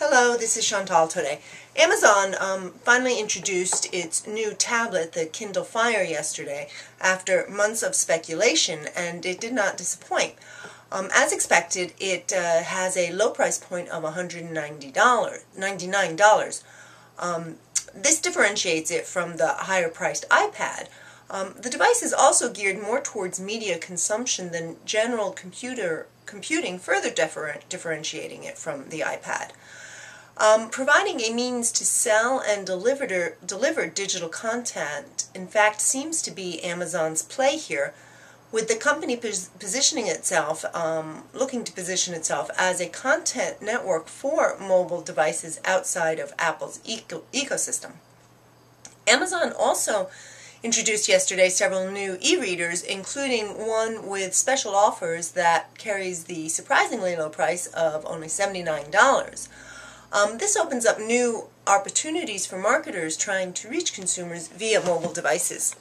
Hello, this is Chantal today. Amazon um, finally introduced its new tablet, the Kindle Fire, yesterday after months of speculation, and it did not disappoint. Um, as expected, it uh, has a low price point of $190, $99. Um, this differentiates it from the higher priced iPad. Um, the device is also geared more towards media consumption than general computer computing, further differentiating it from the iPad. Um, providing a means to sell and deliver, deliver digital content, in fact, seems to be Amazon's play here, with the company pos positioning itself, um, looking to position itself as a content network for mobile devices outside of Apple's eco ecosystem. Amazon also introduced yesterday several new e-readers, including one with special offers that carries the surprisingly low price of only $79. Um, this opens up new opportunities for marketers trying to reach consumers via mobile devices.